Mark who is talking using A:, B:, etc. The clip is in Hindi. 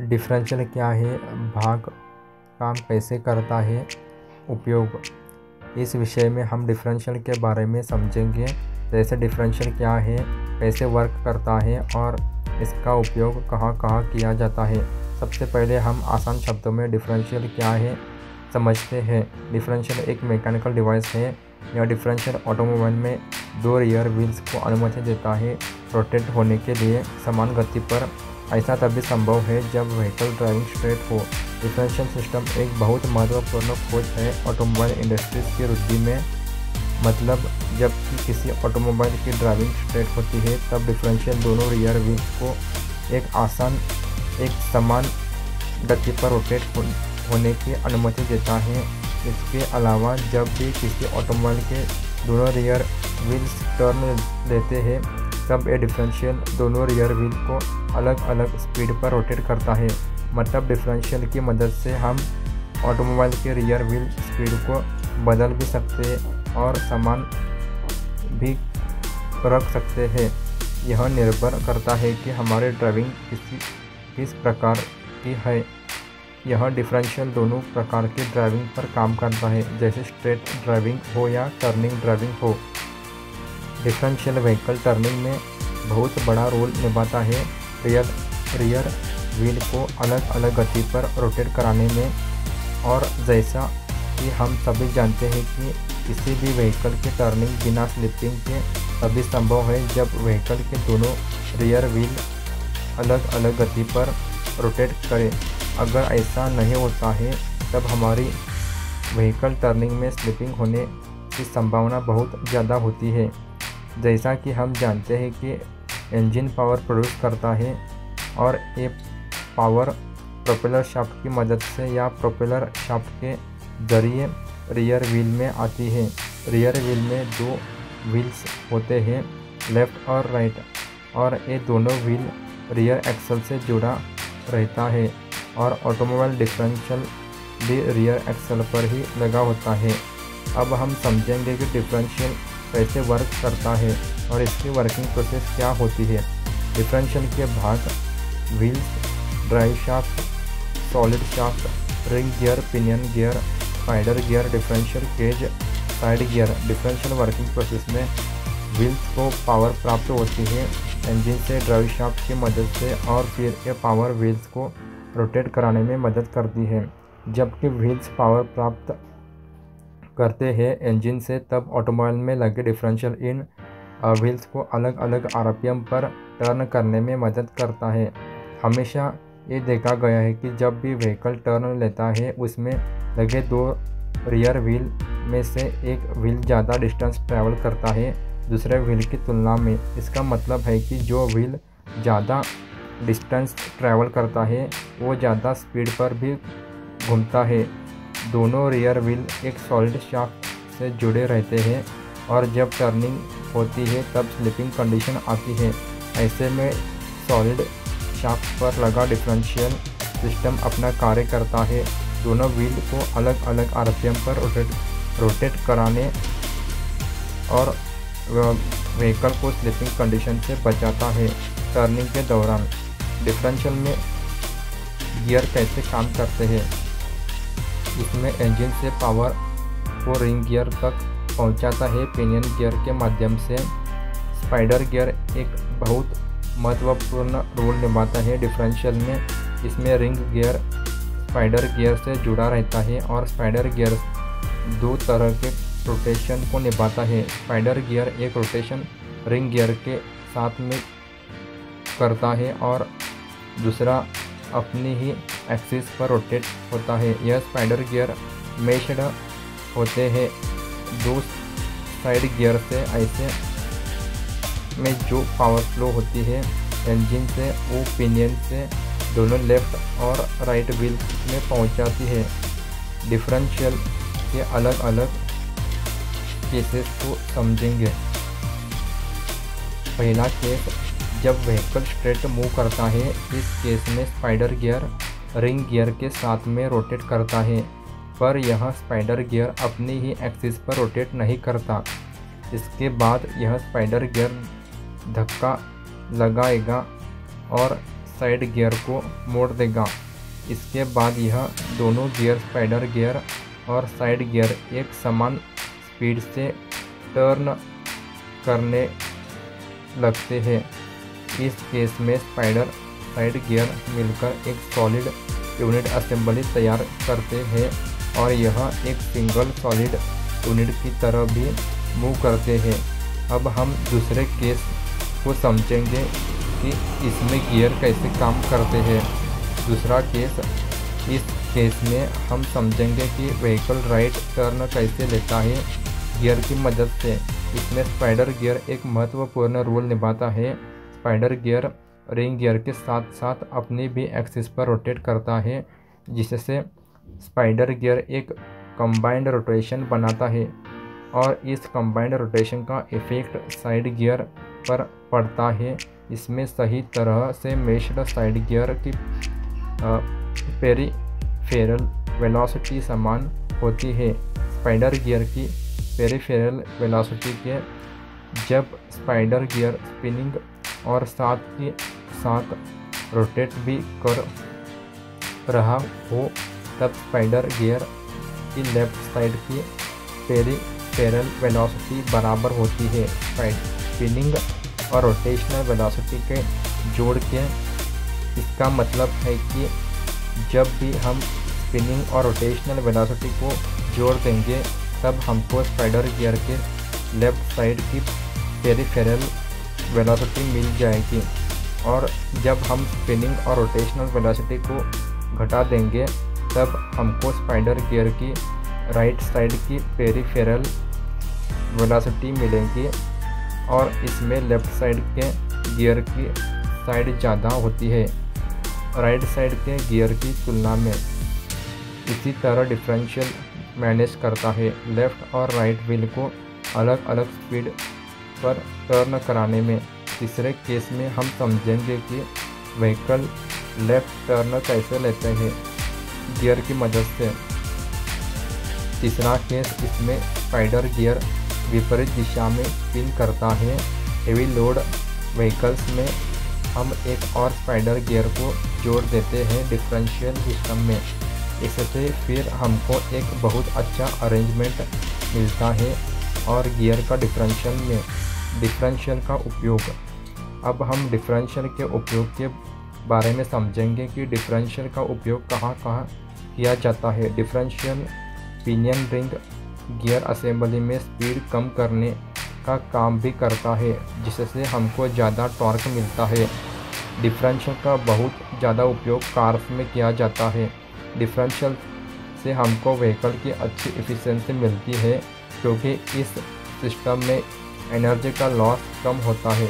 A: डिफरेंशियल क्या है? भाग, काम कैसे करता है? उपयोग। इस विषय में हम डिफरेंशियल के बारे में समझेंगे। जैसे डिफरेंशियल क्या है? कैसे वर्क करता है? और इसका उपयोग कहाँ कहाँ किया जाता है? सबसे पहले हम आसान शब्दों में डिफरेंशियल क्या है समझते हैं। डिफरेंशियल एक मैकेनिकल डिवाइस है। यह डिफरेंशियल ऑटोमोबाइल में दो रियर व्हील्स को अनुमति देता है। रोटेट होने के लिए समान गति पर ऐसा तभी संभव है जब व्हीकल ड्राइविंग स्ट्रेट हो। डिफरेंशियल सिस्टम एक बहुत महत्वपूर्ण खोज है ऑटोमोबाइल इंडस्ट्रीज़ की वृद्धि में। मतलब जब किसी ऑटोमोबाइल की ड्राइविंग स्ट्रेट होती है, तब डिफरेंशियल दोनों रियर व्हील्स को एक आसान, एक समान गति पर रोटेट होने की अनुमति देता है। इसके अलावा, जब भी किसी ऑटोमोबाइल के दोनों रियर व्हील्स टर्न लेते हैं तब ये डिफरेंशियल दोनों रियर व्हील को अलग अलग स्पीड पर रोटेट करता है। मतलब डिफरेंशियल की मदद से हम ऑटोमोबाइल के रियर व्हील स्पीड को बदल भी सकते हैं और सामान भी रख सकते हैं। यह निर्भर करता है कि हमारे ड्राइविंग किसी, किस प्रकार की है। यह डिफरेंशियल दोनों प्रकार के ड्राइविंग पर काम करता है, जैसे स्ट्रेट ड्राइविंग हो या टर्निंग ड्राइविंग हो। डिफरेंशियल व्हीकल टर्निंग में बहुत बड़ा रोल निभाता है। रियर रियर व्हील को अलग अलग गति पर रोटेट कराने में और जैसा कि हम सभी जानते हैं कि किसी भी व्हीकल की टर्निंग बिना स्लिपिंग के तभी संभव है जब व्हीकल के दोनों रियर व्हील अलग अलग गति पर रोटेट करें। अगर ऐसा नहीं होता है, तब हमारी व्हीकल टर्निंग में स्लिपिंग होने की संभावना बहुत ज़्यादा होती है। जैसा कि हम जानते हैं कि इंजन पावर प्रोड्यूस करता है और ये पावर प्रोपेलर शाफ्ट की मदद से या प्रोपेलर शाफ्ट के ज़रिए रियर व्हील में आती है। रियर व्हील में दो व्हील्स होते हैं लेफ़्ट और राइट और ये दोनों व्हील रियर एक्सल से जुड़ा रहता है और ऑटोमोबाइल डिफरेंशियल भी रियर एक्सल पर ही लगा होता है। अब हम समझेंगे कि डिफरेंशियल कैसे वर्क करता है और इसकी वर्किंग प्रोसेस क्या होती है? डिफरेंशियल के भाग wheels drive shaft solid shaft ring gear pinion gear spider gear differential cage side gear differential working process में व्हील्स को पावर प्राप्त होती है। इंजन से ड्राइव शाफ्ट की मदद से और फिर ये पावर व्हील्स को रोटेट कराने में मदद करती है। जबकि व्हील्स पावर प्राप्त करते हैं इंजन से, तब ऑटोमोबाइल में लगे डिफरेंशियल इन व्हील्स को अलग अलग आरपीएम पर टर्न करने में मदद करता है। हमेशा ये देखा गया है कि जब भी व्हीकल टर्न लेता है, उसमें लगे दो रियर व्हील में से एक व्हील ज़्यादा डिस्टेंस ट्रैवल करता है, दूसरे व्हील की तुलना में। इसका मतलब है कि जो व्हील ज़्यादा डिस्टेंस ट्रैवल करता है, वो ज़्यादा स्पीड पर भी घूमता है। दोनों रियर व्हील एक सॉलिड शाफ्ट से जुड़े रहते हैं और जब टर्निंग होती है, तब स्लिपिंग कंडीशन आती है। ऐसे में सॉलिड शाफ्ट पर लगा डिफरेंशियल सिस्टम अपना कार्य करता है। दोनों व्हील को अलग अलग आरपीएम पर रोटेट रोटेट कराने और व्हीकल को स्लिपिंग कंडीशन से बचाता है। टर्निंग के दौरान डिफरेंशियल में गियर कैसे काम करते हैं? इसमें इंजन से पावर को रिंग गियर तक पहुंचाता है। पेनियन गियर के माध्यम से स्पाइडर गियर एक बहुत महत्वपूर्ण रोल निभाता है। डिफरेंशियल में इसमें रिंग गियर स्पाइडर गियर से जुड़ा रहता है और स्पाइडर गियर दो तरह के रोटेशन को निभाता है। स्पाइडर गियर एक रोटेशन रिंग गियर के साथ में करता है और दूसरा अपनी ही एक्सिस पर रोटेट होता है। यह स्पाइडर गियर मेशड होते हैं। दो साइड गियर से ऐसे में जो पावर फ्लो होती है इंजन से वो पिनियन से, दोनों लेफ़्ट और राइट व्हील में पहुंचाती है। डिफरेंशियल के अलग अलग केसेस को समझेंगे। पहला केस जब व्हीकल स्ट्रेट मूव करता है, इस केस में स्पाइडर गियर रिंग गियर के साथ में रोटेट करता है, पर यह स्पाइडर गियर अपनी ही एक्सिस पर रोटेट नहीं करता। इसके बाद यह स्पाइडर गियर धक्का लगाएगा और साइड गियर को मोड़ देगा। इसके बाद यह दोनों गियर स्पाइडर गियर और साइड गियर एक समान स्पीड से टर्न करने लगते हैं। इस केस में स्पाइडर साइड गियर मिलकर एक सॉलिड यूनिट असेंबली तैयार करते हैं और यह एक सिंगल सॉलिड यूनिट की तरह भी मूव करते हैं। अब हम दूसरे केस को समझेंगे कि इसमें गियर कैसे काम करते हैं। दूसरा केस इस केस में हम समझेंगे कि व्हीकल राइट टर्न कैसे लेता है गियर की मदद से। इसमें स्पाइडर गियर एक महत्वपूर्ण रोल निभाता है। स्पाइडर गियर रिंग गियर के साथ साथ अपनी भी एक्सिस पर रोटेट करता है, जिससे स्पाइडर गियर एक कंबाइंड रोटेशन बनाता है और इस कंबाइंड रोटेशन का इफ़ेक्ट साइड गियर पर पड़ता है। इसमें सही तरह से मेश्ड साइड गियर की पेरीफेरल वेलोसिटी समान होती है। स्पाइडर गियर की पेरीफेरल वेलोसिटी के, जब स्पाइडर गियर स्पिनिंग और साथ के साथ रोटेट भी कर रहा हो, तब स्पाइडर गियर की लेफ़्ट साइड की पेरीफेरल वेलोसिटी बराबर होती है। स्पिनिंग और रोटेशनल वेलोसिटी के जोड़ के इसका मतलब है कि जब भी हम स्पिनिंग और रोटेशनल वेलोसिटी को जोड़ देंगे, तब हमको स्पाइडर गियर के लेफ़्ट साइड की पेरीफेरल वेलोसिटी मिल जाएगी। और जब हम स्पिनिंग और रोटेशनल वेलोसिटी को घटा देंगे, तब हमको स्पाइडर गियर की राइट साइड की पेरीफेरल वेलोसिटी मिलेगी और इसमें लेफ़्ट साइड के गियर की साइड ज़्यादा होती है। राइट साइड के गियर की तुलना में इसी तरह डिफरेंशियल मैनेज करता है। लेफ़्ट और राइट व्हील को अलग अलग स्पीड पर टर्न कराने में तीसरे केस में हम समझेंगे कि व्हीकल लेफ़्ट टर्न कैसे लेते हैं गियर की मदद से। तीसरा केस इसमें स्पाइडर गियर विपरीत दिशा में स्पिन करता है। हेवी लोड व्हीकल्स में हम एक और स्पाइडर गियर को जोड़ देते हैं डिफरेंशियल सिस्टम में। इससे फिर हमको एक बहुत अच्छा अरेंजमेंट मिलता है और गियर का डिफरेंशियल में। डिफरेंशियल का उपयोग अब हम डिफरेंशियल के उपयोग के बारे में समझेंगे कि डिफरेंशियल का उपयोग कहाँ कहाँ किया जाता है। Differential pinion ring gear assembly में स्पीड कम करने का काम भी करता है, जिससे हमको ज़्यादा टॉर्क मिलता है। डिफरेंशियल का बहुत ज़्यादा उपयोग कार्स में किया जाता है। डिफरेंशियल से हमको व्हीकल की अच्छी एफिशिएंसी मिलती है, क्योंकि इस सिस्टम में एनर्जी का लॉस कम होता है।